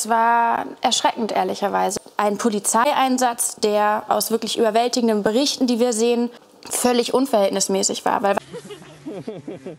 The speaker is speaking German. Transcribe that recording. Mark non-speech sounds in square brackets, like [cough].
Es war erschreckend, ehrlicherweise. Ein Polizeieinsatz, der aus wirklich überwältigenden Berichten, die wir sehen, völlig unverhältnismäßig war. Weil [laughs]